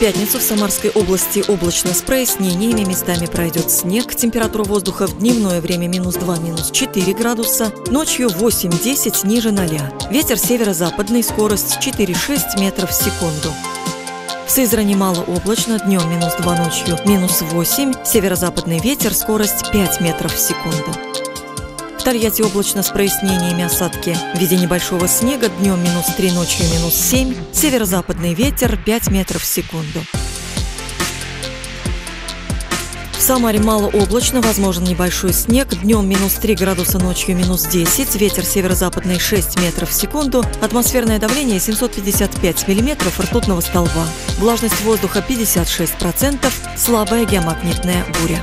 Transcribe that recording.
пятницу в Самарской области облачно с прояснениями, местами пройдет снег. Температура воздуха в дневное время минус 2, минус 4 градуса, ночью 8-10 ниже 0. Ветер северо-западный, скорость 4-6 метров в секунду. В Сызрани малооблачно, днем минус 2, ночью минус 8, северо-западный ветер, скорость 5 метров в секунду. В Тольятти облачно с прояснениями осадки. В виде небольшого снега днем минус 3, ночью минус 7. Северо-западный ветер 5 метров в секунду. В Самаре малооблачно, возможен небольшой снег. Днем минус 3 градуса, ночью минус 10. Ветер северо-западный 6 метров в секунду. Атмосферное давление 755 миллиметров ртутного столба. Влажность воздуха 56%. Слабая геомагнитная буря.